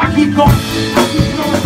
Aquí con, aquí con.